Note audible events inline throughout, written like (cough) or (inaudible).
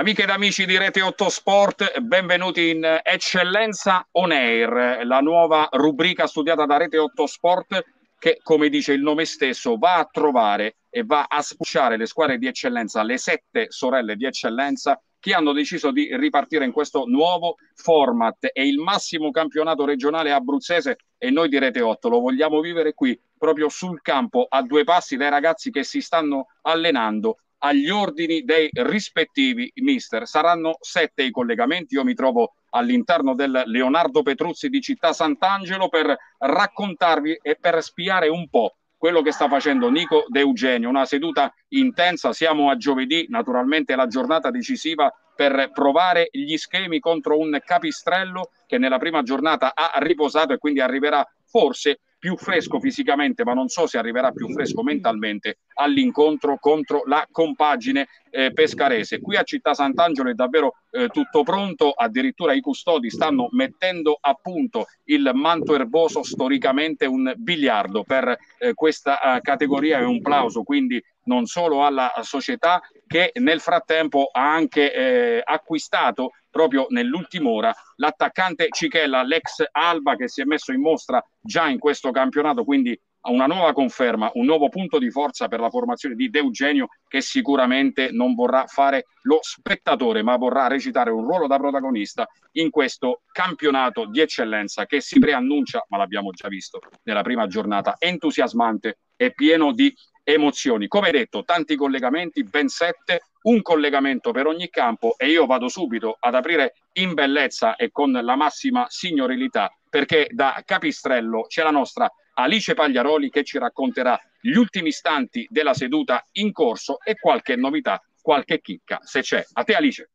Amiche ed amici di Rete 8 Sport, benvenuti in Eccellenza On Air, la nuova rubrica studiata da Rete 8 Sport che, come dice il nome stesso, va a trovare e va a spucciare le squadre di eccellenza, le sette sorelle di eccellenza che hanno deciso di ripartire in questo nuovo format. È il massimo campionato regionale abruzzese e noi di Rete 8 lo vogliamo vivere qui, proprio sul campo, a due passi dai ragazzi che si stanno allenando agli ordini dei rispettivi mister. Saranno sette i collegamenti. Io mi trovo all'interno del Leonardo Petruzzi di Città Sant'Angelo per raccontarvi e per spiare un po' quello che sta facendo Nico De Eugenio. Una seduta intensa. Siamo a giovedì, naturalmente la giornata decisiva per provare gli schemi contro un capistrello che nella prima giornata ha riposato e quindi arriverà forse più fresco fisicamente, ma non so se arriverà più fresco mentalmente all'incontro contro la compagine eh, pescarese. Qui a Città Sant'Angelo è davvero eh, tutto pronto, addirittura i custodi stanno mettendo a punto il manto erboso, storicamente un biliardo per eh, questa eh, categoria e un plauso quindi non solo alla società che nel frattempo ha anche eh, acquistato proprio nell'ultima ora l'attaccante Cichella, l'ex Alba che si è messo in mostra già in questo campionato, quindi una nuova conferma, un nuovo punto di forza per la formazione di De Eugenio che sicuramente non vorrà fare lo spettatore ma vorrà recitare un ruolo da protagonista in questo campionato di eccellenza che si preannuncia, ma l'abbiamo già visto nella prima giornata, entusiasmante e pieno di emozioni. Come detto, tanti collegamenti, ben sette, un collegamento per ogni campo e io vado subito ad aprire in bellezza e con la massima signorilità perché da Capistrello c'è la nostra Alice Pagliaroli che ci racconterà gli ultimi istanti della seduta in corso e qualche novità, qualche chicca se c'è. A te Alice.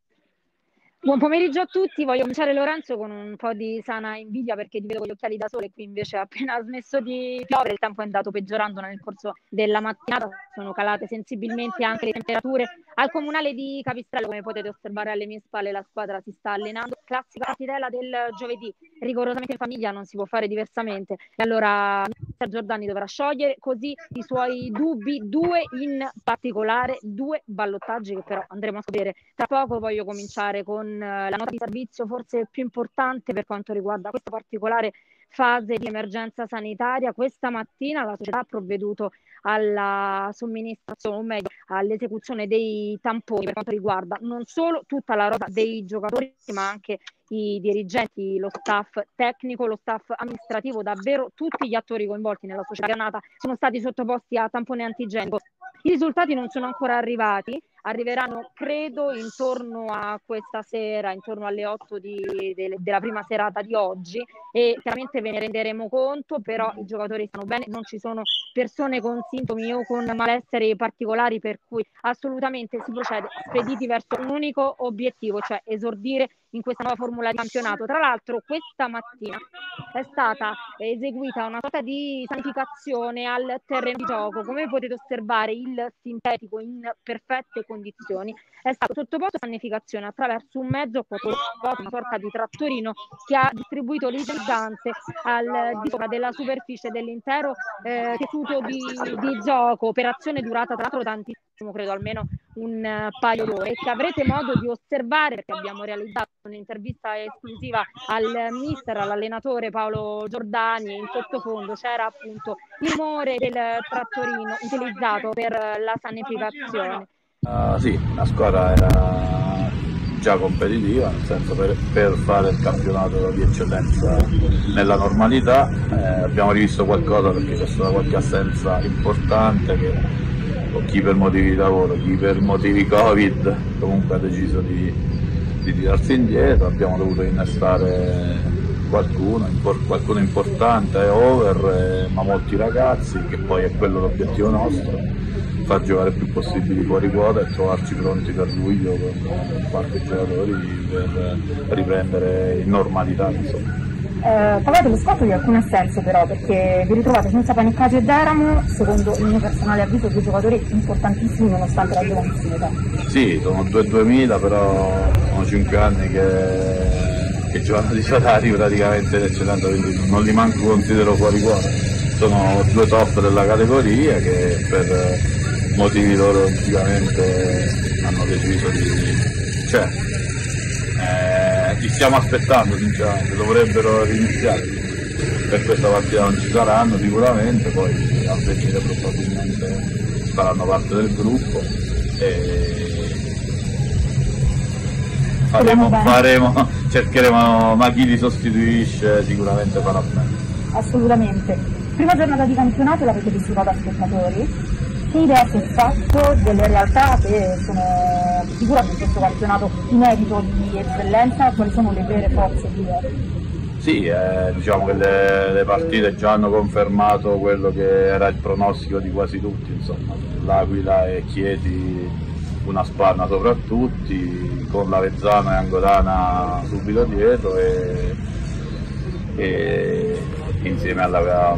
Buon pomeriggio a tutti, voglio cominciare Lorenzo con un po' di sana invidia perché ti vedo con gli occhiali da sole, qui invece appena (laughs) smesso di piovere, il tempo è andato peggiorando nel corso della mattinata, sono calate sensibilmente anche le temperature. Al comunale di Capistrello, come potete osservare alle mie spalle, la squadra si sta allenando, classica partitella del giovedì, rigorosamente in famiglia, non si può fare diversamente. E allora Mister Giordani dovrà sciogliere così i suoi dubbi, due in particolare, due ballottaggi che però andremo a sapere tra poco. Voglio cominciare con eh, la nota di servizio forse più importante per quanto riguarda questa particolare fase di emergenza sanitaria. Questa mattina la società ha provveduto alla somministrazione, o meglio, all'esecuzione dei tamponi per quanto riguarda non solo tutta la roba dei giocatori, ma anche i dirigenti, lo staff tecnico, lo staff amministrativo, davvero tutti gli attori coinvolti nella società granata sono stati sottoposti a tampone antigenico. I risultati non sono ancora arrivati, arriveranno credo intorno a questa sera, intorno alle 8 di, de, della prima serata di oggi e chiaramente ve ne renderemo conto, però i giocatori stanno bene, non ci sono persone con sintomi o con malessere particolari per cui assolutamente si procede spediti verso un unico obiettivo, cioè esordire in questa nuova formula di campionato. Tra l'altro questa mattina è stata eseguita una sorta di sanificazione al terreno di gioco. Come potete osservare il sintetico in perfette condizioni è stato sottoposto a sanificazione attraverso un mezzo una sorta di trattorino che ha distribuito l'idrantante al di sopra della superficie dell'intero eh, tessuto di, di gioco, operazione durata tra l'altro tantissimo, credo almeno un uh, paio d'ore, che avrete modo di osservare perché abbiamo realizzato un'intervista esclusiva al mister, all'allenatore Paolo Giordani in sottofondo c'era appunto il rumore del trattorino utilizzato per la sanificazione. Uh, sì, la squadra era già competitiva, nel senso per, per fare il campionato di eccellenza nella normalità. Eh, abbiamo rivisto qualcosa perché c'è stata qualche assenza importante che chi per motivi di lavoro, chi per motivi Covid comunque ha deciso di, di tirarsi indietro, abbiamo dovuto innestare qualcuno, qualcuno importante, over, eh, ma molti ragazzi, che poi è quello l'obiettivo nostro, far giocare il più possibile fuori quota e trovarci pronti per luglio con qualche giocatori per riprendere in normalità. Insomma. Eh, pagate lo scotto di alcun senso però perché vi ritrovate senza Paniccaggio e Deramo, secondo il mio personale avviso, due giocatori importantissimi nonostante la giovanissima età. Sì, sono due 2000 però sono 5 anni che, che giocano di salari praticamente l'eccellenza, quindi non li manco considero fuori cuore. Sono due top della categoria che per motivi loro logicamente hanno deciso di c'è. Eh, ci stiamo aspettando sinceramente, dovrebbero riniziare. Per questa partita non ci saranno sicuramente, poi a venire probabilmente faranno parte del gruppo e faremo, faremo, cercheremo, ma chi li sostituisce sicuramente farà bene. Assolutamente. Prima giornata di campionato l'avete vissuta da spettatori, idea si fatto delle realtà che sono figurate in questo campionato inedito di eccellenza, quali sono le vere forze di Sì, eh, diciamo che le, le, partite già hanno confermato quello che era il pronostico di quasi tutti, insomma, l'Aquila e Chieti una spanna soprattutto, con la Vezzana e Angolana subito dietro e, e insieme alla,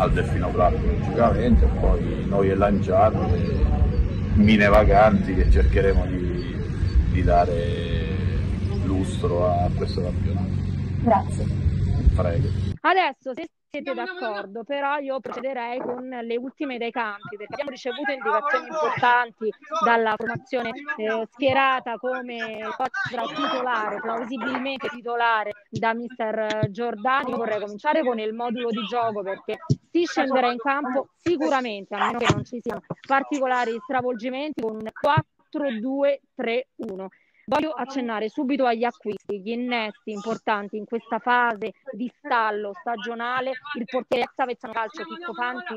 al Delfino Prato logicamente, poi noi e Lanciano, mine vacanti che cercheremo di, di dare lustro a questo campionato. Grazie. Prego. Adesso, se siete d'accordo, però io procederei con le ultime dei campi, perché abbiamo ricevuto indicazioni importanti dalla formazione eh, schierata come titolare, plausibilmente titolare da mister Giordani. Io vorrei cominciare con il modulo di gioco perché si scenderà in campo sicuramente, a meno che non ci siano particolari stravolgimenti, con un 4-2-3-1. Voglio accennare subito agli acquisti, gli innesti importanti in questa fase di stallo stagionale, il portiere ex Avezzano Calcio Picco Fanti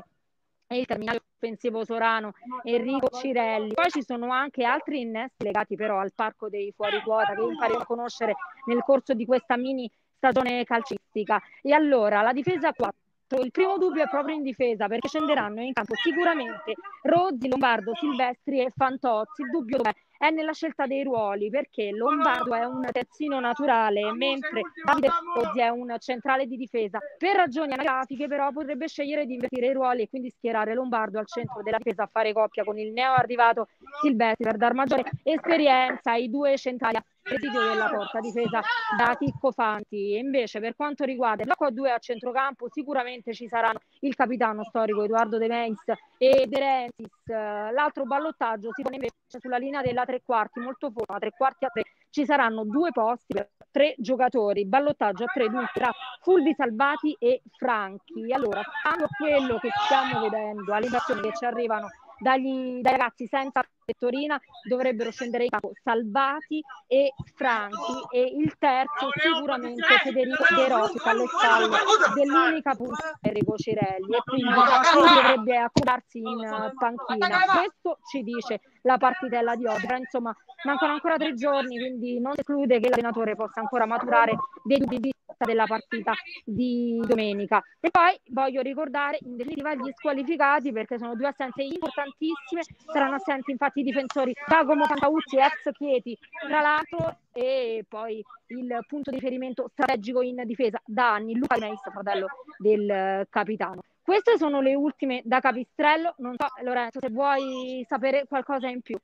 e il terminale offensivo Sorano Enrico Cirelli. Poi ci sono anche altri innesti legati però al parco dei fuori quota che impareremo a conoscere nel corso di questa mini stagione calcistica. E allora la difesa 4 il primo dubbio è proprio in difesa perché scenderanno in campo sicuramente Rozzi, Lombardo, Silvestri e Fantozzi. Il dubbio dov'è? è nella scelta dei ruoli perché Lombardo è un terzino naturale mentre Davide Pozzi è un centrale di difesa. Per ragioni anagrafiche però potrebbe scegliere di invertire i ruoli e quindi schierare Lombardo al centro della difesa a fare coppia con il neo arrivato Silvestri per dar maggiore esperienza ai due centrali presidio della porta difesa da Chicco Fanti. E invece per quanto riguarda il blocco a due a centrocampo sicuramente ci saranno il capitano storico Edoardo De Meis e De Rensis. L'altro ballottaggio si pone invece sulla linea della tre quarti, molto forma, tre quarti a tre. Ci saranno due posti per tre giocatori, ballottaggio a tre dunque tra Fulvi Salvati e Franchi. Allora, a quello che stiamo vedendo, alle invasioni che ci arrivano dagli, dai ragazzi senza pettorina dovrebbero scendere in campo Salvati e Franchi e il terzo sicuramente Federico De Rossi alle spalle dell'unica punta Enrico Cirelli e quindi dovrebbe accodarsi in panchina. questo ci dice la partitella di oggi. Insomma mancano ancora tre giorni quindi non esclude che l'allenatore possa ancora maturare dei dubbi di vista della partita di domenica. E poi voglio ricordare in definitiva gli squalificati perché sono due assenze importantissime. Saranno assenti infatti i difensori Giacomo Cantauzzi, ex Chieti, tra l'altro, e poi il punto di riferimento strategico in difesa da anni, Luca Neis, fratello del capitano. Queste sono le ultime da Capistrello. Non so, Lorenzo, se vuoi sapere qualcosa in più.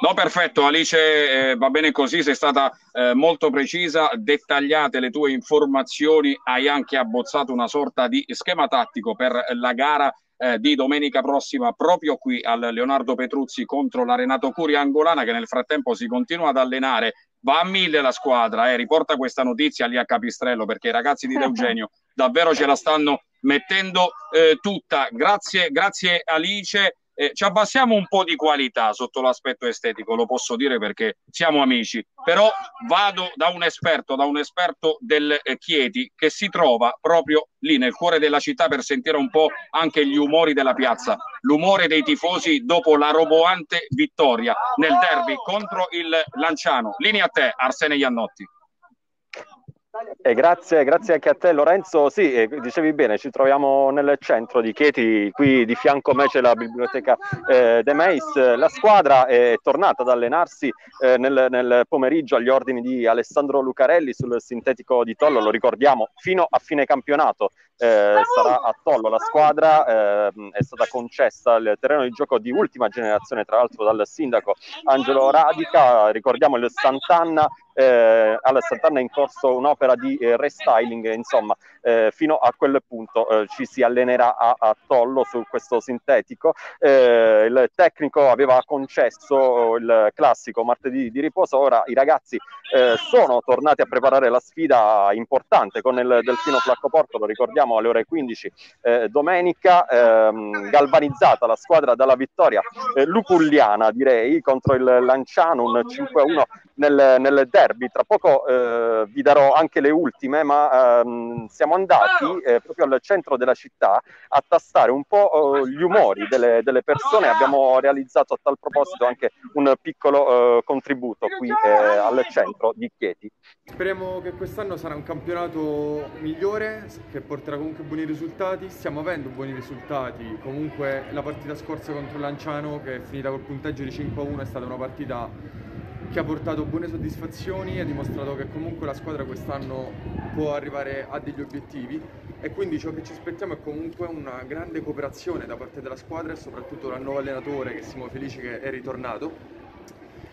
No, perfetto, Alice, eh, va bene così, sei stata eh, molto precisa, dettagliate le tue informazioni, hai anche abbozzato una sorta di schema tattico per la gara eh, di domenica prossima proprio qui al Leonardo Petruzzi contro la Renato Curia Angolana che nel frattempo si continua ad allenare. Va a mille la squadra, eh. riporta questa notizia lì a Capistrello perché i ragazzi di (laughs) Eugenio davvero ce la stanno mettendo eh, tutta. Grazie, grazie Alice eh, ci abbassiamo un po' di qualità sotto l'aspetto estetico, lo posso dire perché siamo amici, però vado da un esperto, da un esperto del eh, Chieti che si trova proprio lì nel cuore della città per sentire un po' anche gli umori della piazza, l'umore dei tifosi dopo la roboante vittoria nel derby contro il Lanciano. Linea a te, Arsene Iannotti. Eh, grazie, grazie, anche a te Lorenzo. Sì, dicevi bene, ci troviamo nel centro di Chieti, qui di fianco a me c'è la biblioteca eh, De Meis. La squadra è tornata ad allenarsi eh, nel, nel, pomeriggio agli ordini di Alessandro Lucarelli sul sintetico di Tollo, lo ricordiamo, fino a fine campionato eh, sarà a Tollo. La squadra ehm, è stata concessa il terreno di gioco di ultima generazione, tra l'altro dal sindaco Angelo Radica, ricordiamo il Sant'Anna eh, al Sant'Anna è in corso un'opera di eh, restyling, insomma, eh, fino a quel punto eh, ci si allenerà a, a, Tollo su questo sintetico. Eh, il tecnico aveva concesso il classico martedì di riposo, ora i ragazzi eh, sono tornati a preparare la sfida importante con il Delfino Flaccoporto, lo ricordiamo alle ore 15 domenica, ehm, galvanizzata la squadra dalla vittoria lupulliana direi contro il Lanciano, un 5-1 nel, nel derby. Tra poco eh, vi darò anche le ultime, ma ehm, siamo andati eh, proprio al centro della città a tastare un po' eh, gli umori delle, delle, persone. Abbiamo realizzato a tal proposito anche un piccolo eh, contributo qui eh, al centro di Chieti. Speriamo che quest'anno sarà un campionato migliore, che porterà comunque buoni risultati. Stiamo avendo buoni risultati. Comunque la partita scorsa contro Lanciano, che è finita col punteggio di 5-1, è stata una partita che ha portato buone soddisfazioni, ha dimostrato che comunque la squadra quest'anno può arrivare a degli obiettivi. E quindi ciò che ci aspettiamo è comunque una grande cooperazione da parte della squadra e soprattutto dal nuovo allenatore che siamo felici che è ritornato.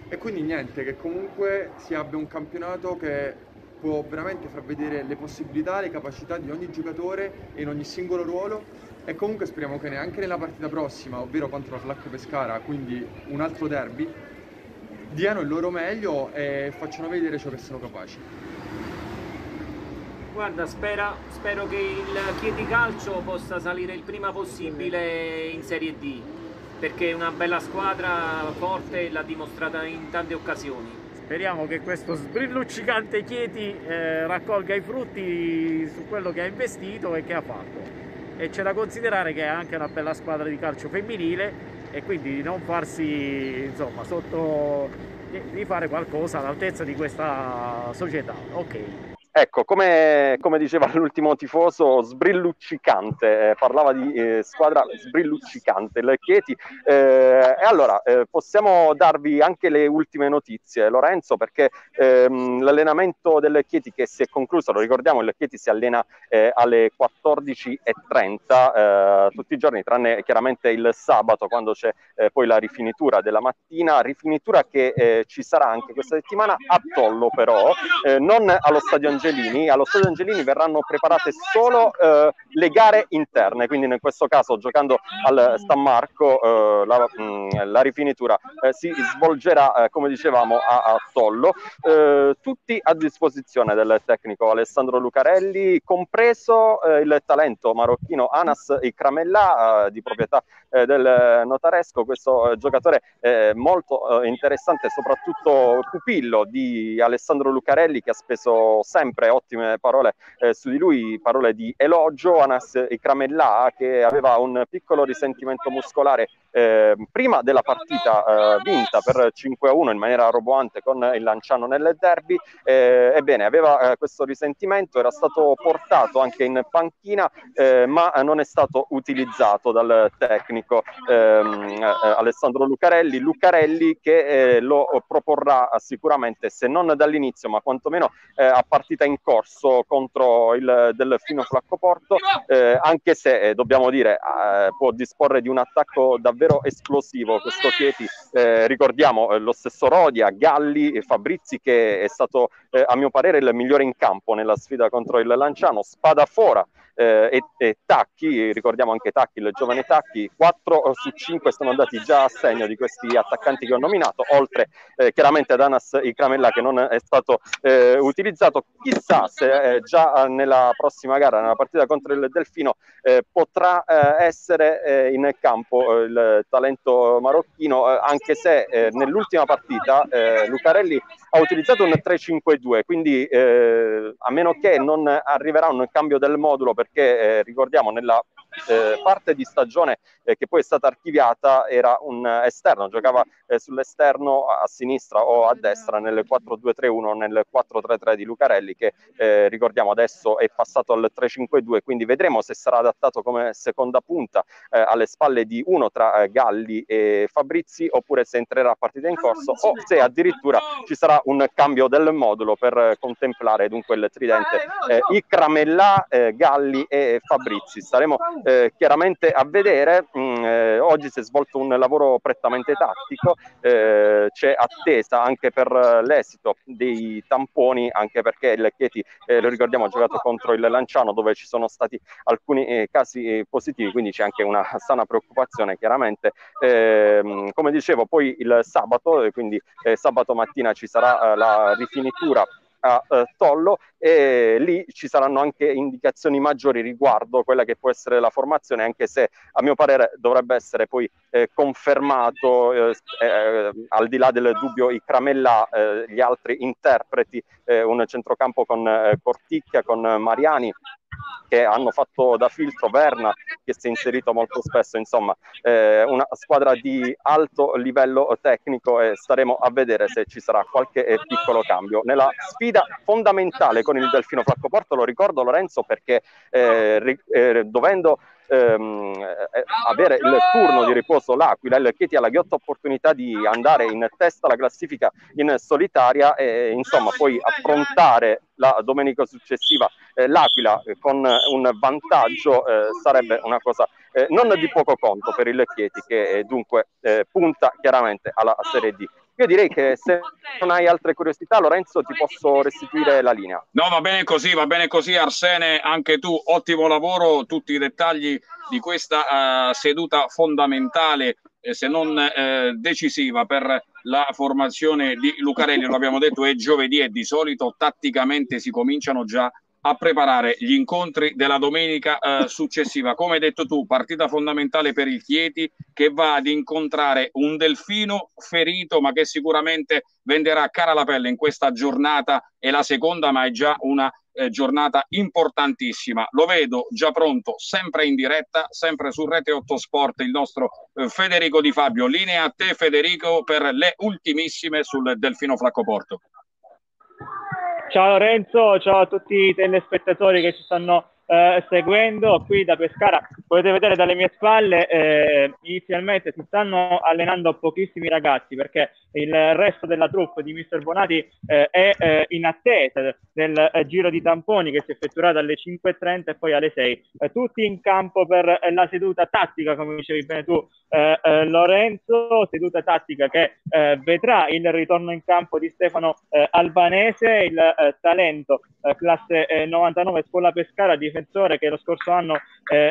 E quindi niente, che comunque si abbia un campionato che può veramente far vedere le possibilità, le capacità di ogni giocatore in ogni singolo ruolo. E comunque speriamo che neanche nella partita prossima, ovvero contro la Flacco Pescara, quindi un altro derby, diano il loro meglio e facciano vedere ciò che sono capaci. Guarda, spera, spero che il Chieti Calcio possa salire il prima possibile in Serie D, perché è una bella squadra forte e l'ha dimostrata in tante occasioni. Speriamo che questo sbrilluccicante Chieti eh, raccolga i frutti su quello che ha investito e che ha fatto. E c'è da considerare che è anche una bella squadra di calcio femminile e quindi di non farsi insomma sotto di, fare qualcosa all'altezza di questa società. Ok Ecco, come, come, diceva (laughs) l'ultimo tifoso, sbrilluccicante, eh, parlava di eh, squadra sbrilluccicante, il Chieti. Eh, e allora, eh, possiamo darvi anche le ultime notizie, Lorenzo, perché ehm, l'allenamento del Chieti che si è concluso, lo ricordiamo, il Chieti si allena eh, alle 14.30 eh, tutti i giorni, tranne chiaramente il sabato, quando c'è poi la rifinitura della mattina, rifinitura che ci sarà anche questa settimana a Tollo però, non allo stadio Angelini, allo stadio Angelini verranno preparate solo eh, le gare interne, quindi in questo caso giocando al San Marco eh, la, mh, mm, la, rifinitura eh, si svolgerà, eh, come dicevamo, a, a Tollo, eh, tutti a disposizione del tecnico Alessandro Lucarelli, compreso eh, il talento marocchino Anas Ikramella di proprietà del Notaresco, questo giocatore molto interessante, soprattutto pupillo di Alessandro Lucarelli che ha speso sempre sempre ottime parole eh, su di lui, parole di elogio. Anas Ikramella che aveva un piccolo risentimento muscolare eh, prima della partita eh, vinta per 5-1 in maniera roboante con il Lanciano nel derby. Eh, ebbene, aveva eh, questo risentimento, era stato portato anche in panchina, eh, ma non è stato utilizzato dal tecnico ehm, Alessandro Lucarelli. Lucarelli che lo proporrà sicuramente, se non dall'inizio, ma quantomeno a partita in corso contro il Delfino Flaccoporto, anche se dobbiamo dire può disporre di un attacco davvero davvero esplosivo questo Chieti, eh, ricordiamo eh, lo stesso Rodia, Galli e Fabrizi che è stato eh, a mio parere il migliore in campo nella sfida contro il Lanciano, Spadafora eh, e, e, Tacchi, ricordiamo anche Tacchi, il giovane Tacchi, 4 su 5 sono andati già a segno di questi attaccanti che ho nominato, oltre eh, chiaramente ad Anas Ikramella che non è stato eh, utilizzato, chissà se eh, già nella prossima gara, nella partita contro il Delfino, eh, potrà eh, essere in campo il talento marocchino, anche se nell'ultima partita Lucarelli ha utilizzato un 3-5-2, quindi a meno che non arriverà un cambio del modulo perché eh, ricordiamo nella eh, parte di stagione eh, che poi è stata archiviata era un esterno, giocava eh, sull'esterno a, sinistra o a destra nel 4-2-3-1, nel 4-3-3 di Lucarelli che eh, ricordiamo adesso è passato al 3-5-2, quindi vedremo se sarà adattato come seconda punta eh, alle spalle di uno tra eh, Galli e Fabrizi oppure se entrerà a partita in corso o se addirittura ci sarà un cambio del modulo per contemplare dunque il tridente Icramella, Galli e Fabrizi. Staremo eh, chiaramente a vedere. Mm, eh, oggi si è svolto un lavoro prettamente tattico, eh, c'è attesa anche per l'esito dei tamponi, anche perché il Chieti, lo ricordiamo, ha giocato contro il Lanciano dove ci sono stati alcuni casi positivi, quindi c'è anche una sana preoccupazione chiaramente. Ehm, come dicevo, poi il sabato, quindi sabato mattina ci sarà la rifinitura a eh, Tollo e lì ci saranno anche indicazioni maggiori riguardo quella che può essere la formazione, anche se a mio parere dovrebbe essere poi eh, confermato eh, eh al di là del dubbio i Cramella, eh, gli altri interpreti, eh, un centrocampo con Corticchia, con Mariani che hanno fatto da filtro Verna che si è inserito molto spesso insomma eh, una squadra di alto livello tecnico e staremo a vedere se ci sarà qualche eh, piccolo cambio. Nella sfida fondamentale con il Delfino Francoporto lo ricordo Lorenzo perché eh, eh dovendo ehm, eh, avere il turno di riposo l'Aquila, il Chieti ha la ghiotta opportunità di andare in testa alla classifica in solitaria e insomma poi affrontare la domenica successiva eh, l'Aquila con un vantaggio eh, sarebbe una cosa eh, non di poco conto per il Chieti che eh, dunque eh, punta chiaramente alla Serie D. Io direi che (laughs) se non hai altre curiosità, Lorenzo, ti posso restituire la linea. No, va bene così, va bene così, Arsene, anche tu, ottimo lavoro, tutti i dettagli di questa uh, seduta fondamentale, eh, se non eh, decisiva per la formazione di Lucarelli, lo abbiamo detto, è giovedì e di solito tatticamente si cominciano già a preparare gli incontri della domenica eh, (laughs) successiva. Come hai detto tu, partita fondamentale per il Chieti che va ad incontrare un delfino ferito, ma che sicuramente venderà cara la pelle in questa giornata. È la seconda, ma è già una eh, giornata importantissima. Lo vedo già pronto, sempre in diretta, sempre su Rete 8 Sport, il nostro eh, Federico Di Fabio. Linea a te, Federico, per le ultimissime sul Delfino Flaccoporto. Ciao Lorenzo, ciao a tutti i telespettatori che ci stanno eh, seguendo qui da Pescara. Potete vedere dalle mie spalle, eh, inizialmente si stanno allenando pochissimi ragazzi perché il resto della troupe di Mister Bonati eh, è eh, in attesa del eh, giro di tamponi che si effettuerà dalle 5.30 e poi alle 6. Eh, tutti in campo per la seduta tattica, come dicevi bene tu Lorenzo, seduta tattica che vedrà il ritorno in campo di Stefano Albanese, il talento classe 99 Scuola Pescara, difensore che lo scorso anno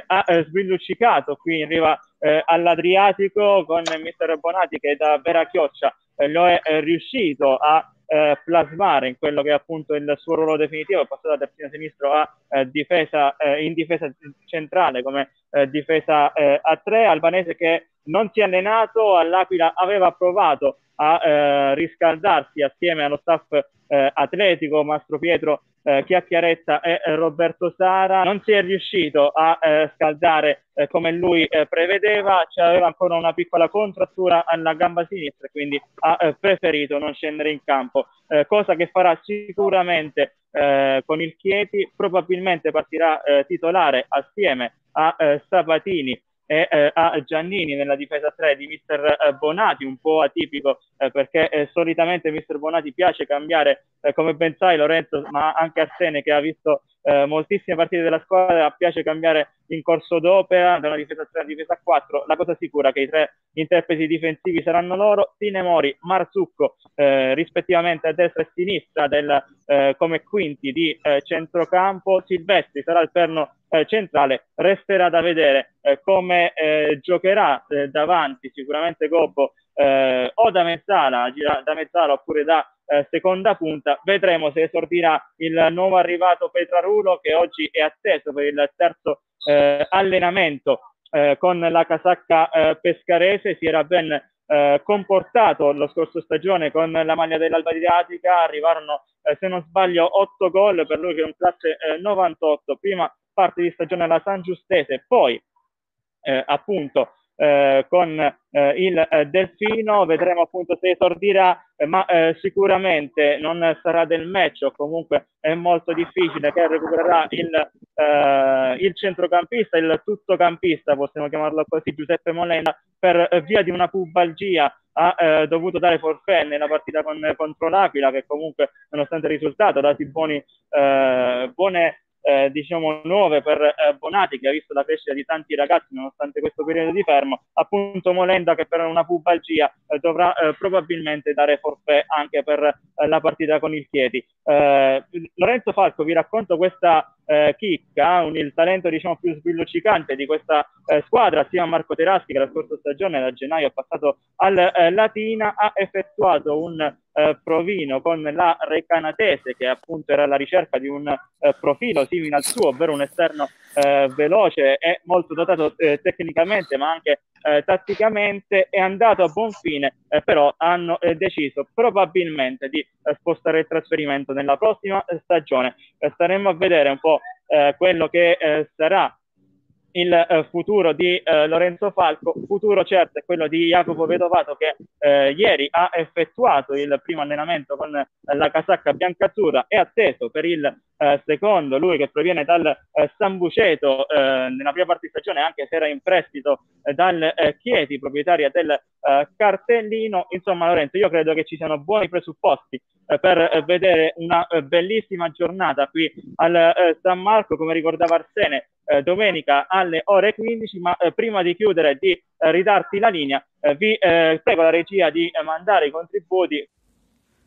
ha svilluccicato qui in riva all'Adriatico con Mister Bonati che da vera chioccia. Eh, lo è eh, riuscito a eh, plasmare in quello che è appunto il suo ruolo definitivo, è passato da terzino sinistro a eh, difesa, eh, in difesa centrale come eh, difesa a tre, albanese che non si è allenato, all'Aquila aveva provato a riscaldarsi assieme allo staff atletico, Mastro Pietro eh, Chiacchiaretta e eh, Roberto Sara. Non si è riuscito a eh, scaldare eh, come lui eh, prevedeva, c'aveva ancora una piccola contrattura alla gamba sinistra quindi ha eh, preferito non scendere in campo, cosa che farà sicuramente con il Chieti, probabilmente partirà titolare assieme a Sabatini e eh, a Giannini nella difesa 3 di mister eh, Bonati, un po' atipico eh, perché eh, solitamente mister Bonati piace cambiare, eh, come ben sai Lorenzo, ma anche Arsene che ha visto eh, moltissime partite della squadra, piace cambiare in corso d'opera da una difesa 3 a difesa 4. La cosa sicura è che i tre interpreti difensivi saranno loro, Tinemori, Marzucco, rispettivamente a destra e a sinistra del, come quinti di centrocampo, Silvestri sarà il perno eh, centrale. Resterà da vedere eh, come eh, giocherà eh, davanti sicuramente Gobbo eh, o da mezzala, da mezzala oppure da eh, seconda punta. Vedremo se esordirà il nuovo arrivato Petrarulo che oggi è atteso per il terzo allenamento con la casacca pescarese. Si era ben comportato lo scorso stagione con la maglia dell'Alba Adriatica, arrivarono se non sbaglio 8 gol per lui che è un classe eh, 98, prima parte di stagione alla San Giustese, poi eh, appunto eh, con eh, il eh, Delfino, vedremo appunto se esordirà, eh, ma eh, sicuramente non sarà del match o comunque è molto difficile che recupererà il, il centrocampista, il tuttocampista, possiamo chiamarlo così, Giuseppe Molena, per via di una pubalgia ha eh, dovuto dare forfè nella partita con, contro l'Aquila che comunque nonostante il risultato dato buoni, eh, buone eh, diciamo nuove per eh, Bonati che ha visto la crescita di tanti ragazzi nonostante questo periodo di fermo, appunto Molenda che per una pubalgia eh, dovrà eh, probabilmente dare forfè anche per eh, la partita con il Chieti. Eh, Lorenzo Falco vi racconto questa chicca, un, il talento diciamo più sbilluccicante di questa squadra, sia Marco Teraschi che la scorsa stagione da gennaio è passato al Latina, ha effettuato un eh, provino con la Recanatese che appunto era alla ricerca di un eh, profilo simile al suo, ovvero un esterno eh, veloce e molto dotato eh, tecnicamente ma anche eh, tatticamente, è andato a buon fine, eh, però hanno deciso probabilmente di spostare il trasferimento nella prossima stagione. staremo a vedere un po' quello che sarà il eh, futuro di eh, Lorenzo Falco, futuro certo è quello di Jacopo Vedovato che eh, ieri ha effettuato il primo allenamento con eh, la casacca biancazzurra e atteso per il eh, secondo, lui che proviene dal eh, San Buceto nella prima parte di stagione anche se era in prestito dal Chieti, proprietaria del cartellino. Insomma Lorenzo, io credo che ci siano buoni presupposti per vedere una bellissima giornata qui al San Marco, come ricordava Arsene, eh, domenica alle ore 15, ma eh, prima di chiudere e di eh, ridarti la linea, eh, vi eh, prego la regia di mandare i contributi.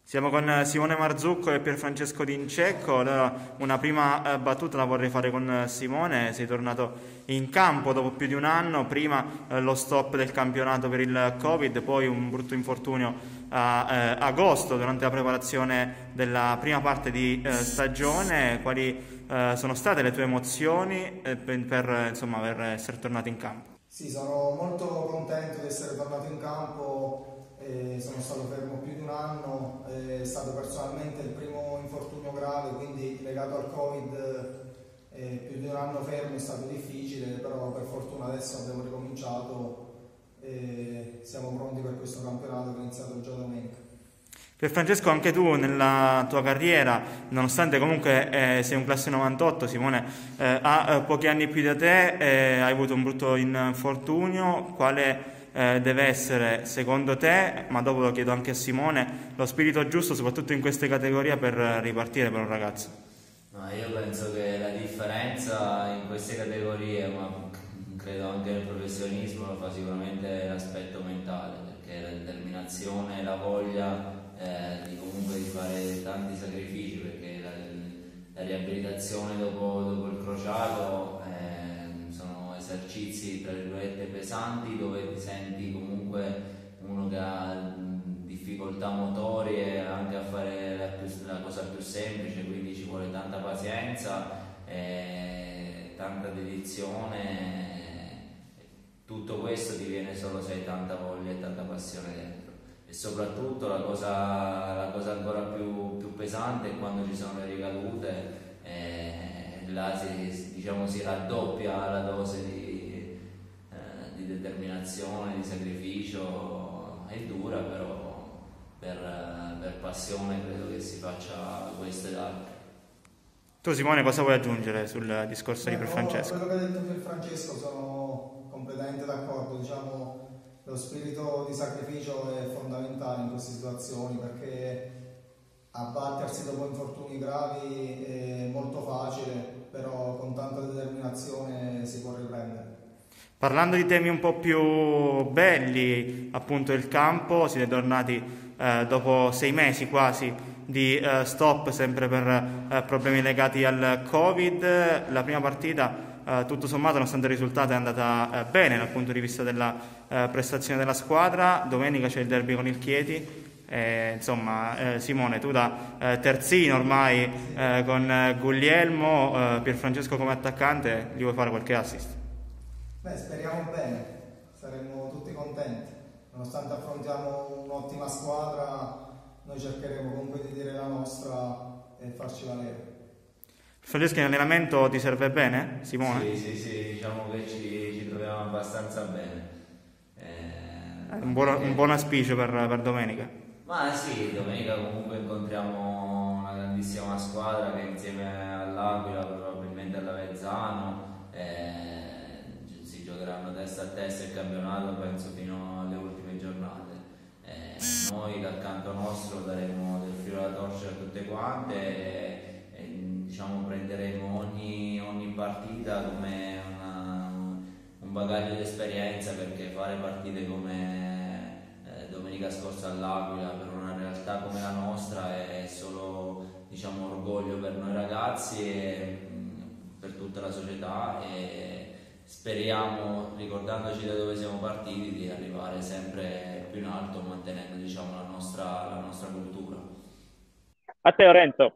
Siamo con Simone Marzucco e Pierfrancesco D'Incecco. Allora, una prima battuta la vorrei fare con Simone. Sei tornato in campo dopo più di un anno, prima lo stop del campionato per il Covid, poi un brutto infortunio a agosto durante la preparazione della prima parte di stagione. Quali eh, sono state le tue emozioni eh, per, insomma, per essere tornato in campo? Sì, sono molto contento di essere tornato in campo, stato personalmente il primo infortunio grave, quindi legato al Covid eh, più di un anno fermo è stato difficile, però per fortuna adesso abbiamo ricominciato e siamo pronti per questo campionato che è iniziato già domenica. Per Francesco, anche tu nella tua carriera, nonostante comunque eh, sei un classe 98, Simone eh, ha eh, pochi anni più di te, eh, hai avuto un brutto infortunio, quale eh, deve essere secondo te, ma dopo lo chiedo anche a Simone, lo spirito giusto soprattutto in queste categorie per ripartire per un ragazzo? No, io penso che la differenza in queste categorie, ma credo anche nel professionismo, lo fa sicuramente l'aspetto mentale, perché la determinazione, la voglia eh, di comunque di fare tanti sacrifici perché la, la riabilitazione dopo, dopo, il crociato esercizi tra virgolette pesanti dove ti senti comunque uno che ha difficoltà motori e anche a fare la, più, la cosa più semplice quindi ci vuole tanta pazienza e tanta dedizione tutto questo ti viene solo se hai tanta voglia e tanta passione dentro. E soprattutto la cosa, la cosa ancora più, più, pesante è quando ci sono le ricadute, eh, là si, diciamo, si raddoppia la dose di, eh, di, determinazione, di sacrificio, è dura però per, per passione credo che si faccia questo ed altro. Tu Simone cosa vuoi aggiungere sul discorso Beh, di Francesco? Quello che ha detto Francesco sono completamente d'accordo, diciamo lo spirito di sacrificio è fondamentale in queste situazioni perché abbattersi dopo infortuni gravi è molto facile, però con tanta determinazione si può riprendere. Parlando di temi un po' più belli, appunto il campo, siete tornati eh, dopo sei mesi quasi di eh, stop sempre per eh, problemi legati al Covid. La prima partita eh, tutto sommato nonostante il risultato è andata eh, bene dal punto di vista della eh, prestazione della squadra, domenica c'è il derby con il Chieti, eh, insomma, eh, Simone, tu da eh, terzino ormai con Guglielmo, Pierfrancesco come attaccante, gli vuoi fare qualche assist? Beh, speriamo bene, saremo tutti contenti. Nonostante affrontiamo un'ottima squadra, noi cercheremo comunque di dire la nostra e farci valere. Francesco in allenamento ti serve bene, Simone? Sì, sì, sì, diciamo che ci, ci troviamo abbastanza bene. Eh, un, buon, un buon auspicio per, per, domenica? Ma sì, domenica comunque incontriamo una grandissima squadra che insieme all'Aquila, probabilmente all'Avezzano, eh, conoscere tutte quante e, e diciamo, prenderemo ogni, ogni partita come una, un bagaglio di esperienza perché fare partite come eh, domenica scorsa all'Aquila per una realtà come la nostra è solo diciamo, orgoglio per noi ragazzi e mm, per tutta la società e speriamo ricordandoci da dove siamo partiti di arrivare sempre più in alto mantenendo diciamo, la, nostra, la nostra cultura. A te Lorenzo.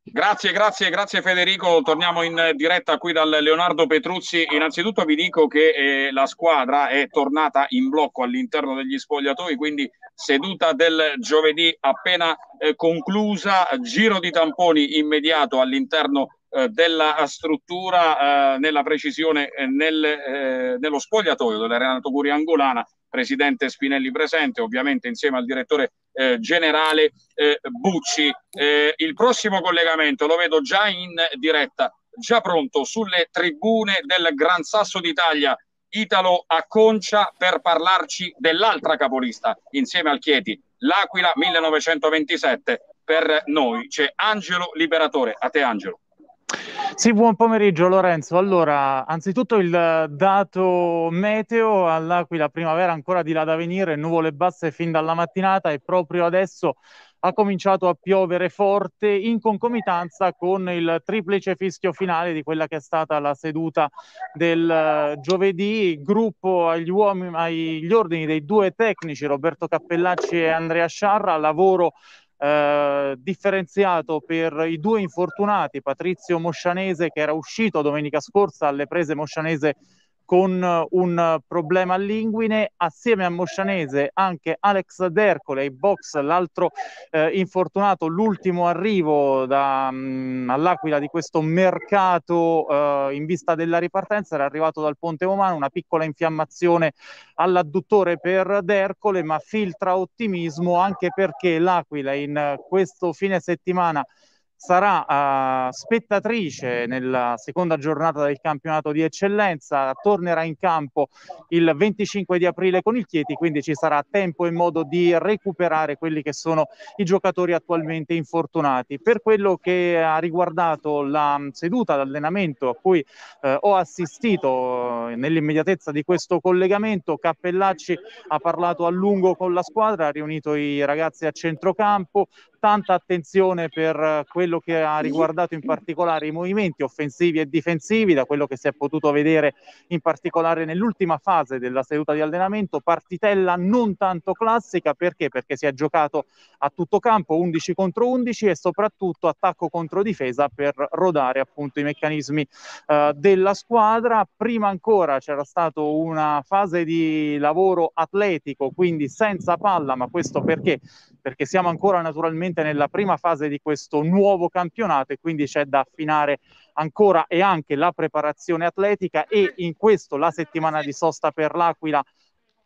Grazie, grazie, grazie Federico. Torniamo in diretta qui dal Leonardo Petruzzi. Innanzitutto vi dico che eh, la squadra è tornata in blocco all'interno degli spogliatoi, quindi seduta del giovedì appena eh, conclusa, giro di tamponi immediato all'interno eh, della struttura eh, nella precisione eh, nel, eh, nello spogliatoio della Renato Curia Angolana presidente Spinelli presente, ovviamente insieme al direttore eh, generale eh, Bucci. Eh, il prossimo collegamento lo vedo già in diretta, già pronto sulle tribune del Gran Sasso d'Italia. Italo a Concia per parlarci dell'altra capolista insieme al Chieti, l'Aquila 1927. Per noi c'è Angelo Liberatore. A te Angelo. Sì, buon pomeriggio Lorenzo. Allora, anzitutto il dato meteo all'Aquila primavera ancora di là da venire, nuvole basse fin dalla mattinata e proprio adesso ha cominciato a piovere forte in concomitanza con il triplice fischio finale di quella che è stata la seduta del giovedì, gruppo agli, uomini, agli ordini dei due tecnici Roberto Cappellacci e Andrea Sciarra, lavoro eh, differenziato per i due infortunati, Patrizio Moscianese che era uscito domenica scorsa alle prese Moscianese con un problema all'inguine, assieme a Moscianese anche Alex Dercole, ai box, l'altro eh, infortunato, l'ultimo arrivo da, mh, mm, all'Aquila di questo mercato eh, in vista della ripartenza, era arrivato dal Ponte Romano, una piccola infiammazione all'adduttore per Dercole, ma filtra ottimismo anche perché l'Aquila in questo fine settimana sarà uh, spettatrice nella seconda giornata del campionato di eccellenza, tornerà in campo il 25 di aprile con il Chieti, quindi ci sarà tempo e modo di recuperare quelli che sono i giocatori attualmente infortunati. Per quello che ha riguardato la seduta d'allenamento a cui uh, ho assistito uh, nell'immediatezza di questo collegamento, Cappellacci ha parlato a lungo con la squadra, ha riunito i ragazzi a centrocampo, tanta attenzione per quello che ha riguardato in particolare i movimenti offensivi e difensivi, da quello che si è potuto vedere in particolare nell'ultima fase della seduta di allenamento, partitella non tanto classica, perché? Perché si è giocato a tutto campo 11 contro 11 e soprattutto attacco contro difesa per rodare appunto i meccanismi uh, della squadra. Prima ancora c'era stata una fase di lavoro atletico, quindi senza palla, ma questo perché? Perché siamo ancora naturalmente ovviamente nella prima fase di questo nuovo campionato e quindi c'è da affinare ancora e anche la preparazione atletica e in questo la settimana di sosta per l'Aquila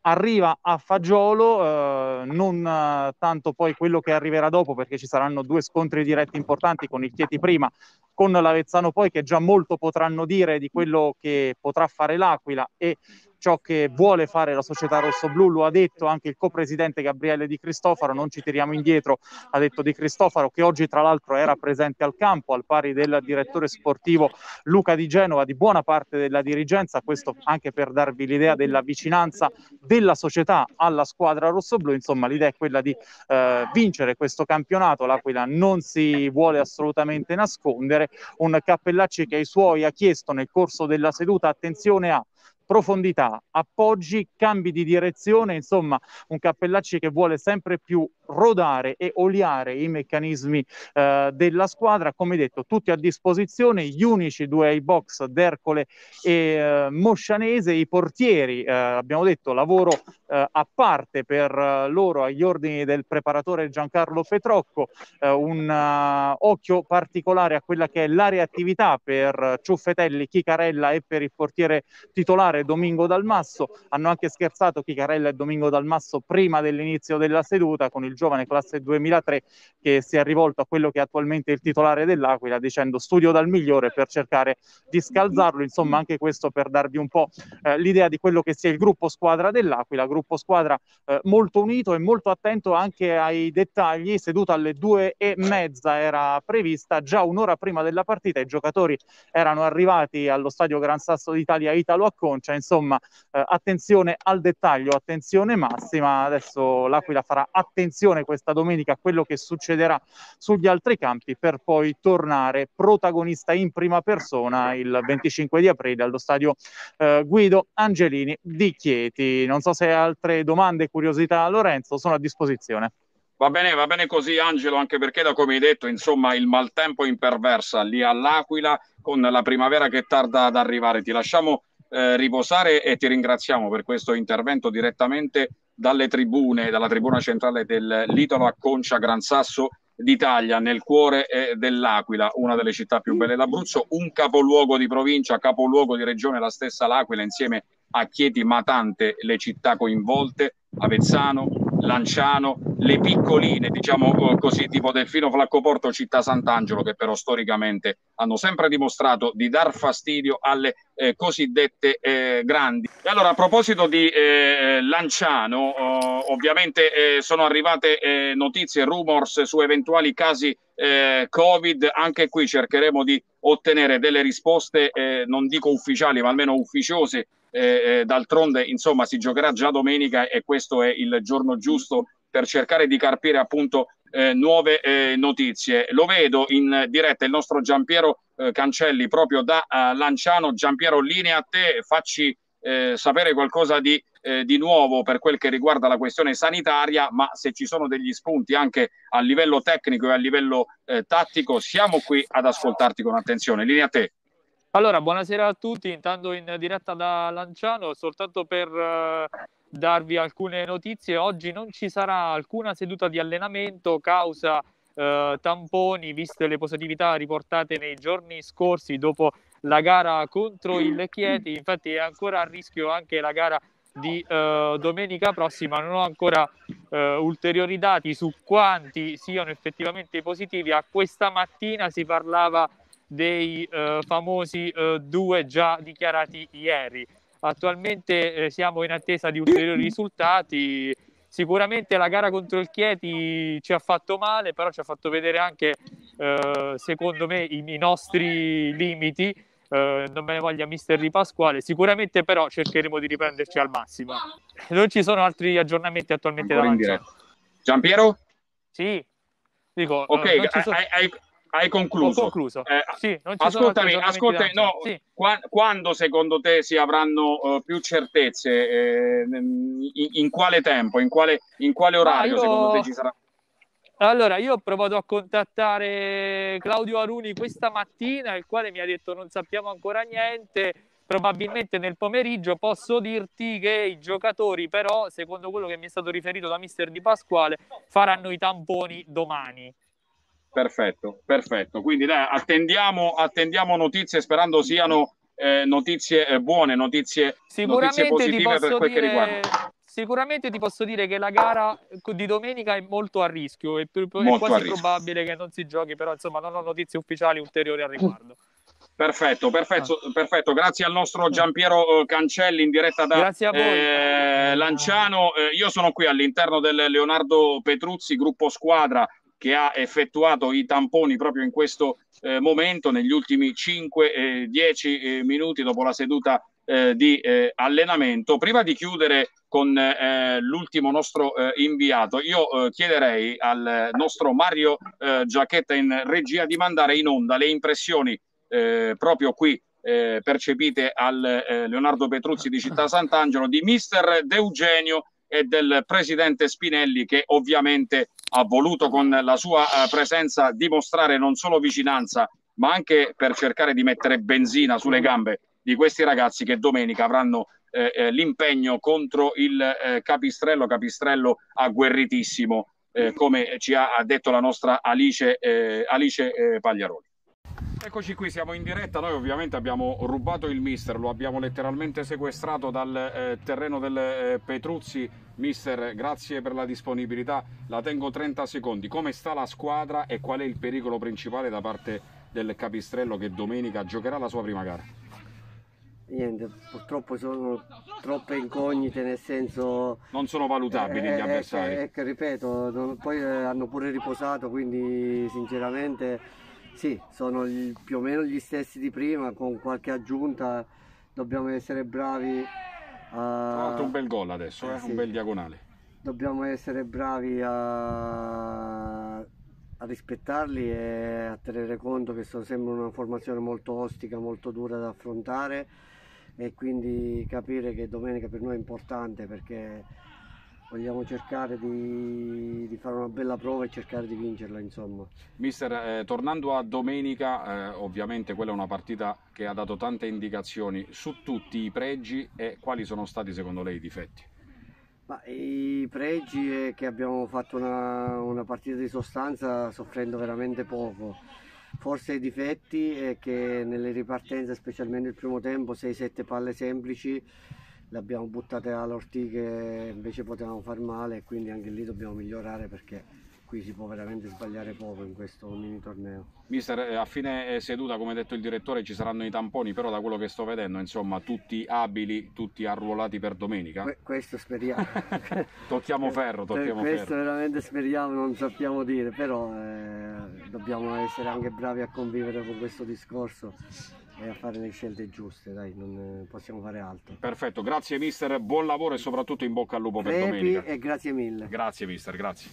arriva a fagiolo, eh, non eh, tanto poi quello che arriverà dopo perché ci saranno due scontri diretti importanti con il Chieti prima, con l'Avezzano poi che già molto potranno dire di quello che potrà fare l'Aquila e ciò che vuole fare la società rossoblù, lo ha detto anche il copresidente Gabriele Di Cristofaro, non ci tiriamo indietro, ha detto Di Cristofaro che oggi tra l'altro era presente al campo al pari del direttore sportivo Luca Di Genova, di buona parte della dirigenza, questo anche per darvi l'idea della vicinanza della società alla squadra rossoblù, insomma l'idea è quella di eh, vincere questo campionato, l'Aquila non si vuole assolutamente nascondere, un Cappellacci che ai suoi ha chiesto nel corso della seduta attenzione a profondità, appoggi, cambi di direzione, insomma un Cappellacci che vuole sempre più rodare e oliare i meccanismi eh, della squadra, come detto tutti a disposizione, gli unici due ai box Dercole e eh, Moscianese, i portieri, eh, abbiamo detto lavoro eh, a parte per eh, loro agli ordini del preparatore Giancarlo Fetrocco, eh, un occhio particolare a quella che è la reattività per Ciuffetelli, Chicarella e per il portiere titolare Domingo Dalmasso. Hanno anche scherzato Chicarella e Domingo Dalmasso prima dell'inizio della seduta con il giovane classe 2003 che si è rivolto a quello che è attualmente il titolare dell'Aquila dicendo studio dal migliore per cercare di scalzarlo, insomma anche questo per darvi un po' eh, l'idea di quello che sia il gruppo squadra dell'Aquila, gruppo squadra eh, molto unito e molto attento anche ai dettagli, seduto alle due e mezza era prevista, già un'ora prima della partita i giocatori erano arrivati allo stadio Gran Sasso d'Italia Italo a Concia, insomma eh, attenzione al dettaglio, attenzione massima, adesso l'Aquila farà attenzione questa domenica a quello che succederà sugli altri campi per poi tornare protagonista in prima persona il 25 di aprile allo stadio eh, Guido Angelini di Chieti. Non so se altre domande, curiosità Lorenzo, sono a disposizione. Va bene, va bene così Angelo, anche perché da come hai detto, insomma, il maltempo imperversa lì all'Aquila con la primavera che tarda ad arrivare. Ti lasciamo eh, riposare e ti ringraziamo per questo intervento direttamente dalle tribune, dalla tribuna centrale dell'Italo a Concia Gran Sasso d'Italia, nel cuore eh, dell'Aquila, una delle città più belle d'Abruzzo, un capoluogo di provincia, capoluogo di regione, la stessa l'Aquila, insieme a Chieti, ma tante le città coinvolte, Avezzano, Lanciano, le piccoline, diciamo eh, così, tipo Delfino Flaccoporto, Città Sant'Angelo, che però storicamente hanno sempre dimostrato di dar fastidio alle eh, cosiddette eh, grandi. E allora, a proposito di eh, Lanciano, oh, ovviamente eh, sono arrivate eh, notizie, rumors su eventuali casi Covid. Anche qui cercheremo di ottenere delle risposte, non dico ufficiali, ma almeno ufficiose eh, eh, d'altronde insomma si giocherà già domenica e questo è il giorno giusto per cercare di carpire appunto eh, nuove eh, notizie. Lo vedo in diretta il nostro Giampiero eh, Cancelli proprio da Lanciano. Giampiero, linea a te, facci eh, sapere qualcosa di, di, nuovo per quel che riguarda la questione sanitaria, ma se ci sono degli spunti anche a livello tecnico e a livello tattico, siamo qui ad ascoltarti con attenzione. Linea a te. Allora, buonasera a tutti, intanto in diretta da Lanciano, soltanto per uh, darvi alcune notizie, oggi non ci sarà alcuna seduta di allenamento causa uh, tamponi, viste le positività riportate nei giorni scorsi dopo la gara contro il Chieti, infatti è ancora a rischio anche la gara di uh, domenica prossima, non ho ancora ulteriori dati su quanti siano effettivamente positivi, a questa mattina si parlava dei eh, famosi eh, due già dichiarati ieri. Attualmente eh, siamo in attesa di ulteriori (clears throat) risultati. Sicuramente la gara contro il Chieti ci ha fatto male, però ci ha fatto vedere anche, eh, secondo me, i, i nostri limiti. Uh, non me ne voglia mister Di Pasquale. Sicuramente, però, cercheremo di riprenderci al massimo. Non ci sono altri aggiornamenti attualmente da Giampiero? Sì, dico, ok, uh, sono... hai, hai, hai concluso. Ho concluso. Eh, sì, ascoltami, ascoltami no, sì. qua, quando secondo te si avranno uh, più certezze? Eh, in, in, quale tempo? In quale, in quale orario io... secondo te ci sarà? Allora, io ho provato a contattare Claudio Aruni questa mattina, il quale mi ha detto non sappiamo ancora niente, probabilmente nel pomeriggio posso dirti che i giocatori però, secondo quello che mi è stato riferito da mister Di Pasquale, faranno i tamponi domani. Perfetto, perfetto. Quindi dai, attendiamo, attendiamo notizie sperando siano eh, notizie eh, buone, notizie, notizie positive per quel dire... che riguarda. Sicuramente ti posso dire che la gara di domenica è molto a rischio, è, è quasi probabile che non si giochi, però insomma non ho notizie ufficiali ulteriori al riguardo. Perfetto, perfetto, ah. perfetto. Grazie al nostro Giampiero eh, Cancelli in diretta da eh, Lanciano. Eh, io sono qui all'interno del Leonardo Petruzzi, gruppo squadra che ha effettuato i tamponi proprio in questo eh, momento, negli ultimi 5-10 eh, minuti dopo la seduta eh, di eh, allenamento. Prima di chiudere con eh, l'ultimo nostro eh, inviato, io chiederei al nostro Mario Giacchetta in regia di mandare in onda le impressioni proprio qui percepite al Leonardo Petruzzi di Città Sant'Angelo di mister De Eugenio e del presidente Spinelli che ovviamente ha voluto con la sua uh, presenza dimostrare non solo vicinanza ma anche per cercare di mettere benzina sulle gambe di questi ragazzi che domenica avranno eh, eh, l'impegno contro il eh, Capistrello, Capistrello agguerritissimo eh, come ci ha detto la nostra Alice, eh, Alice Pagliaroli. Eccoci qui, siamo in diretta. Noi ovviamente abbiamo rubato il mister, lo abbiamo letteralmente sequestrato dal eh, terreno del eh, Petruzzi. Mister, grazie per la disponibilità. La tengo 30 secondi. Come sta la squadra e qual è il pericolo principale da parte del Capistrello che domenica giocherà la sua prima gara? Niente, purtroppo sono troppe incognite, nel senso... Non sono valutabili gli eh, avversari. Ecco, ecco, ripeto, non- poi eh, hanno pure riposato, quindi sinceramente sì, sono gli- più o meno gli stessi di prima, con qualche aggiunta. Dobbiamo essere bravi Ha a... fatto un bel gol adesso, eh, Eh, sì. un bel diagonale. Dobbiamo essere bravi a... a rispettarli e a tenere conto che sono sempre una formazione molto ostica, molto dura da affrontare e quindi capire che domenica per noi è importante perché vogliamo cercare di, di fare una bella prova e cercare di vincerla insomma. Mister, eh, tornando a domenica, eh, ovviamente quella è una partita che ha dato tante indicazioni su tutti i pregi e quali sono stati secondo lei i difetti? Ma i pregi è che abbiamo fatto una, una partita di sostanza soffrendo veramente poco. Forse i difetti è che nelle ripartenze, specialmente il primo tempo, 6-7 palle semplici le abbiamo buttate all'ortiche, invece potevamo far male e quindi anche lì dobbiamo migliorare perché qui si può veramente sbagliare poco in questo mini torneo. Mister, eh, a fine eh, seduta, come ha detto il direttore, ci saranno i tamponi, però da quello che sto vedendo, insomma, tutti abili, tutti arruolati per domenica. Que- questo speriamo. (laughs) Tocchiamo ferro, tocchiamo questo ferro. veramente speriamo, non sappiamo dire, però eh, dobbiamo essere anche bravi a convivere con questo discorso e a fare le scelte giuste, dai, non eh, possiamo fare altro. Perfetto, grazie mister, buon lavoro e soprattutto in bocca al lupo per Crepi domenica. e grazie mille. Grazie mister, grazie.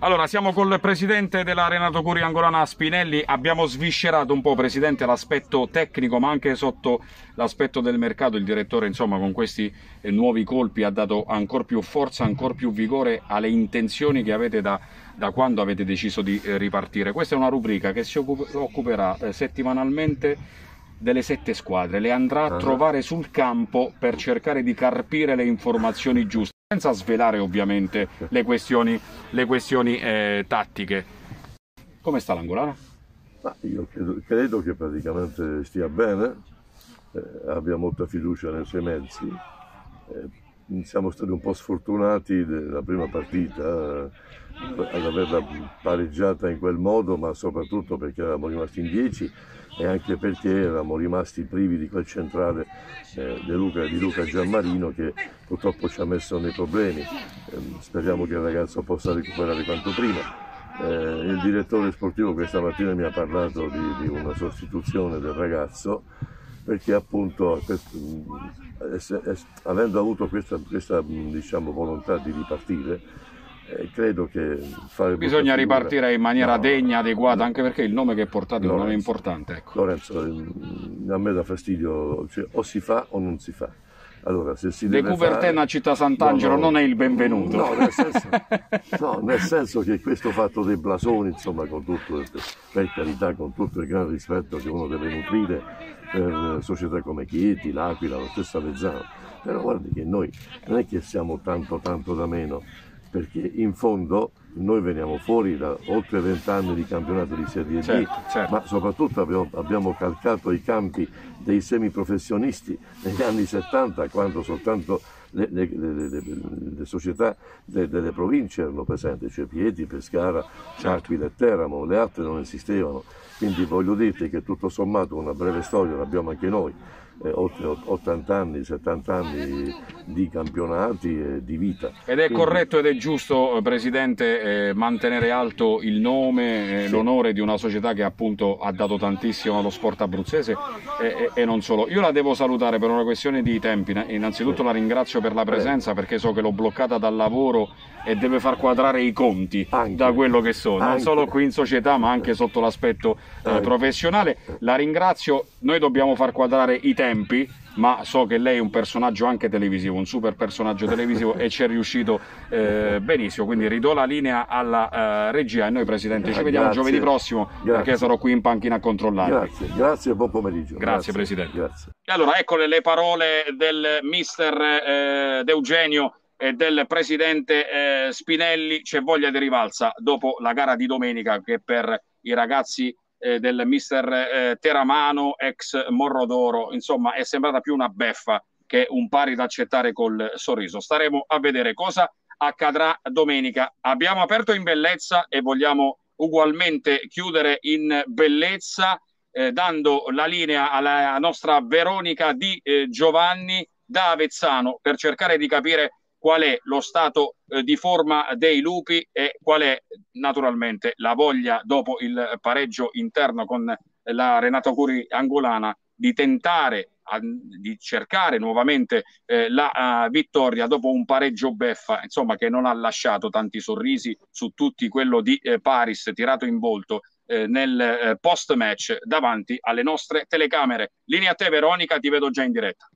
Allora, siamo col presidente della Renato Curi Angolana Spinelli. Abbiamo sviscerato un po', presidente, l'aspetto tecnico, ma anche sotto l'aspetto del mercato. Il direttore, insomma, con questi eh, nuovi colpi ha dato ancora più forza, ancora più vigore alle intenzioni che avete da, da quando avete deciso di eh, ripartire. Questa è una rubrica che si occup- occuperà settimanalmente delle sette squadre, le andrà a Ah. trovare sul campo per cercare di carpire le informazioni giuste, senza svelare ovviamente le questioni, le questioni eh, tattiche. Come sta l'angolana? Ma io credo, credo che praticamente stia bene, eh, abbia molta fiducia nei suoi mezzi. Eh, siamo stati un po' sfortunati nella prima partita eh, ad averla pareggiata in quel modo, ma soprattutto perché eravamo rimasti in 10 e anche perché eravamo rimasti privi di quel centrale eh, di, Luca, di Luca Giammarino che purtroppo ci ha messo nei problemi. Eh, speriamo che il ragazzo possa recuperare quanto prima. Eh, il direttore sportivo questa mattina mi ha parlato di, di una sostituzione del ragazzo perché appunto ess- avendo avuto questa, questa, mh, diciamo, volontà di ripartire eh, credo che fare Bisogna ripartire in maniera No, degna, adeguata, anche perché il nome che portate è un nome Lorenzo. importante. Ecco. Lorenzo, a me dà fastidio, cioè, o si fa o non si fa. Allora, se si De deve Coubertin fare- a Città Sant'Angelo No, no. non è il benvenuto. No, nel senso, no, nel senso che questo fatto dei blasoni, insomma, con tutto, per carità, con tutto il gran rispetto che uno deve nutrire per società come Chieti, L'Aquila, lo stesso Avezzano, però guardi che noi non è che siamo tanto tanto da meno, perché in fondo noi veniamo fuori da oltre 20 anni di campionato di Serie D, Certo, certo. ma soprattutto abbiamo, abbiamo calcato i campi dei semiprofessionisti negli anni 70, quando soltanto le, le- le- le- le società de- delle province erano presenti, cioè Pieti, Pescara, Aquila e Teramo, le altre non esistevano. Quindi voglio dirti che tutto sommato una breve storia l'abbiamo anche noi, eh, oltre 80 anni, 70 anni di campionati e di vita. Ed è Quindi- corretto ed è giusto, eh, Presidente, eh, mantenere alto il nome, eh, l'onore di una società che appunto ha dato tantissimo allo sport abruzzese e, e- e non solo. Io la devo salutare per una questione di tempi. Innanzitutto la ringrazio per la presenza perché so che l'ho bloccata dal lavoro e deve far quadrare i conti da quello che so, non Anche. solo qui in società ma anche sotto l'aspetto eh, Anche. professionale. La ringrazio, noi dobbiamo far quadrare i tempi, ma so che lei è un personaggio anche televisivo, un super personaggio televisivo e ci è riuscito eh, benissimo, quindi ridò la linea alla eh, regia e noi Presidente ci Ah, vediamo grazie. giovedì prossimo Grazie. perché sarò qui in panchina a controllarvi. Grazie, grazie e buon pomeriggio. Grazie, Presidente. Grazie. E allora eccole le parole del mister eh, D'Eugenio e del presidente eh, Spinelli. C'è voglia di rivalsa dopo la gara di domenica che per i ragazzi eh, del mister eh, Teramano, ex Morrodoro, insomma è sembrata più una beffa che un pari da accettare col sorriso. Staremo a vedere cosa accadrà domenica. Abbiamo aperto in bellezza e vogliamo ugualmente chiudere in bellezza eh, dando la linea alla nostra Veronica Di eh, Giovanni da Avezzano per cercare di capire qual è lo stato eh, di forma dei lupi e qual è naturalmente la voglia dopo il pareggio interno con la Renato Curi angolana di tentare a, di cercare nuovamente eh, la uh, vittoria dopo un pareggio beffa, insomma, che non ha lasciato tanti sorrisi su tutti quello di eh, Paris tirato in volto eh, nel eh, post match davanti alle nostre telecamere. Linea a te Veronica, ti vedo già in diretta.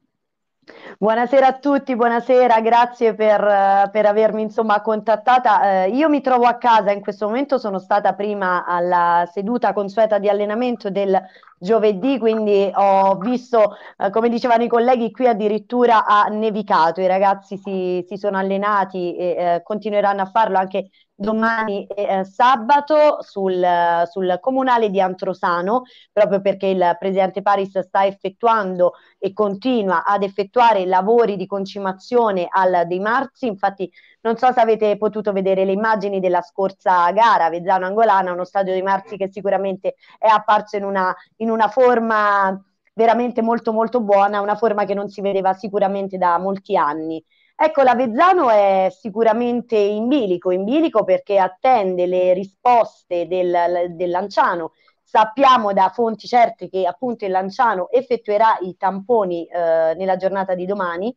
Buonasera a tutti, buonasera, grazie per, uh, per avermi insomma contattata. Uh, io mi trovo a casa, in questo momento sono stata prima alla seduta consueta di allenamento del giovedì, quindi ho visto, uh, come dicevano i colleghi, qui addirittura ha nevicato, i ragazzi si, si sono allenati e continueranno a farlo anche domani eh, sabato sul, sul, comunale di Antrosano, proprio perché il presidente Paris sta effettuando e continua ad effettuare lavori di concimazione al dei Marzi. Infatti, non so se avete potuto vedere le immagini della scorsa gara, Vezzano Angolana, uno stadio dei Marzi che sicuramente è apparso in una, in una forma veramente molto molto buona, una forma che non si vedeva sicuramente da molti anni. Ecco, l'Avezzano è sicuramente in bilico, in bilico perché attende le risposte del, del Lanciano. Sappiamo da fonti certe che appunto il Lanciano effettuerà i tamponi eh, nella giornata di domani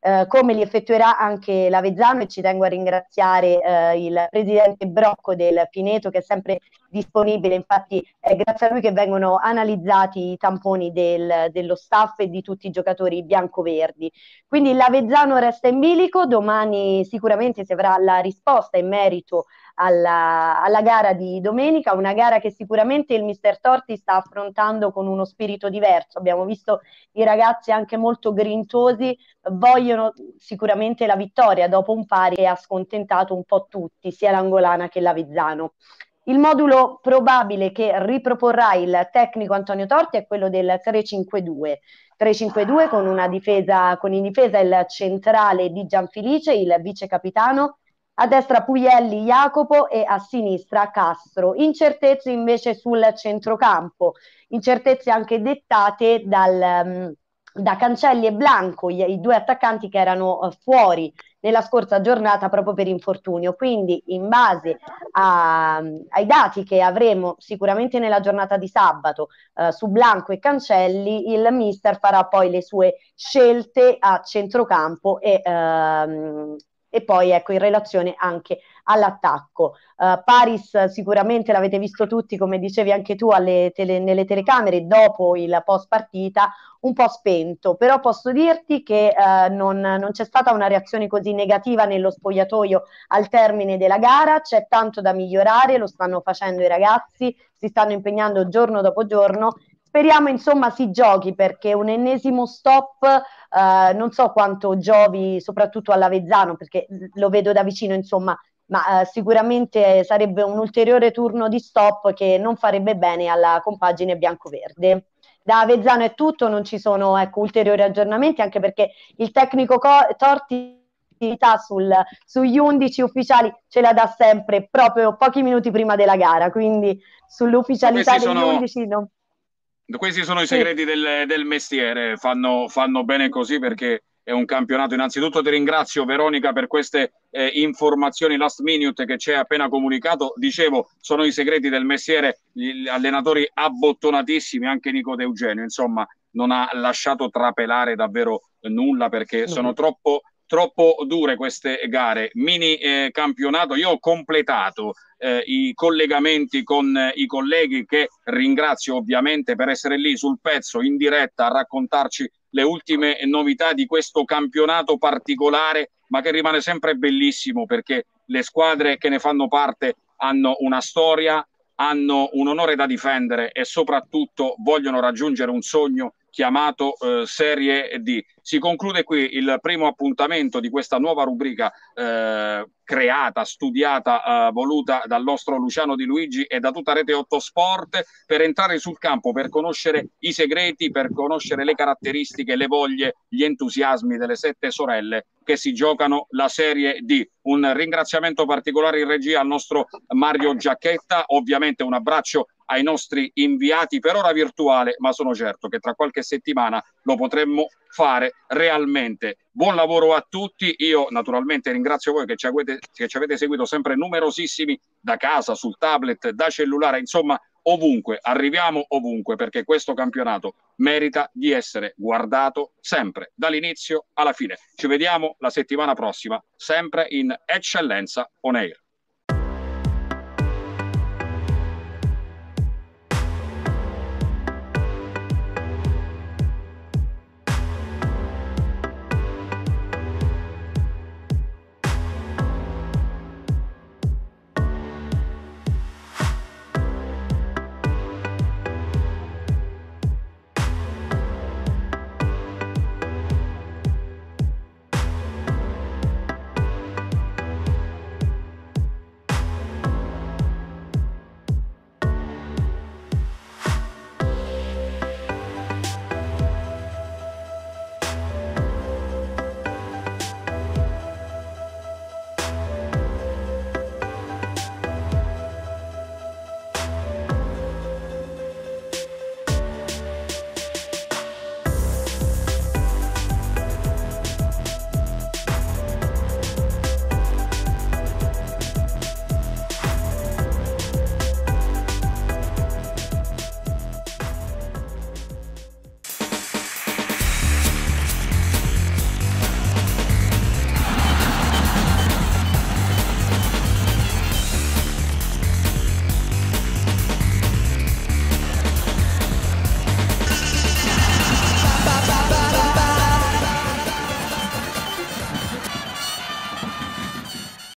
eh, come li effettuerà anche l'Avezzano e ci tengo a ringraziare eh, il presidente Brocco del Pineto che è sempre disponibile, infatti è grazie a lui che vengono analizzati i tamponi del, dello staff e di tutti i giocatori bianco-verdi. Quindi l'Avezzano resta in bilico, domani sicuramente si avrà la risposta in merito alla, alla, gara di domenica, una gara che sicuramente il mister Torti sta affrontando con uno spirito diverso. Abbiamo visto i ragazzi anche molto grintosi, vogliono sicuramente la vittoria dopo un pari che ha scontentato un po' tutti, sia l'Angolana che l'Avezzano. Il modulo probabile che riproporrà il tecnico Antonio Torti è quello del 3-5-2. 3-5-2 con una difesa, con in difesa il centrale di Gianfilice, il vice capitano, a destra Puglielli Jacopo e a sinistra Castro. Incertezze invece sul centrocampo, incertezze anche dettate dal, um, da Cancelli e Blanco, i, i due attaccanti che erano uh, fuori nella scorsa giornata proprio per infortunio. Quindi in base a, ai dati che avremo sicuramente nella giornata di sabato uh, su Blanco e Cancelli, il mister farà poi le sue scelte a centrocampo e, uh, e poi ecco in relazione anche all'attacco. Uh, Paris sicuramente l'avete visto tutti, come dicevi anche tu tele, nelle telecamere, dopo il post partita un po' spento, però posso dirti che uh, non, non, c'è stata una reazione così negativa nello spogliatoio al termine della gara, c'è tanto da migliorare, lo stanno facendo i ragazzi, si stanno impegnando giorno dopo giorno. Speriamo insomma si giochi perché un ennesimo stop eh, non so quanto giovi soprattutto all'Avezzano perché lo vedo da vicino insomma ma eh, sicuramente sarebbe un ulteriore turno di stop che non farebbe bene alla compagine bianco-verde. Da Avezzano è tutto, non ci sono ecco, ulteriori aggiornamenti anche perché il tecnico Co- Torti sul, sugli 11 ufficiali ce la dà sempre proprio pochi minuti prima della gara, quindi sull'ufficialità degli sono... 11 non questi sono i segreti del, del mestiere, fanno, fanno, bene così perché è un campionato. Innanzitutto ti ringrazio Veronica per queste eh, informazioni last minute che ci hai appena comunicato. Dicevo, sono i segreti del mestiere, gli allenatori abbottonatissimi, anche Nico De Eugenio, insomma, non ha lasciato trapelare davvero nulla perché sono troppo troppo dure queste gare. Mini eh, campionato, io ho completato eh, i collegamenti con eh, i colleghi che ringrazio ovviamente per essere lì sul pezzo in diretta a raccontarci le ultime novità di questo campionato particolare, ma che rimane sempre bellissimo perché le squadre che ne fanno parte hanno una storia, hanno un onore da difendere e soprattutto vogliono raggiungere un sogno chiamato eh, Serie D. Si conclude qui il primo appuntamento di questa nuova rubrica eh, creata, studiata, eh, voluta dal nostro Luciano Di Luigi e da tutta Rete 8 Sport per entrare sul campo, per conoscere i segreti, per conoscere le caratteristiche, le voglie, gli entusiasmi delle sette sorelle che si giocano la Serie D. Un ringraziamento particolare in regia al nostro Mario Giacchetta, ovviamente un abbraccio ai nostri inviati per ora virtuale, ma sono certo che tra qualche settimana lo potremmo fare realmente. Buon lavoro a tutti. Io naturalmente ringrazio voi che ci avete, che ci avete seguito sempre numerosissimi da casa, sul tablet, da cellulare, insomma ovunque, arriviamo ovunque perché questo campionato merita di essere guardato sempre, dall'inizio alla fine. Ci vediamo la settimana prossima, sempre in Eccellenza On Air.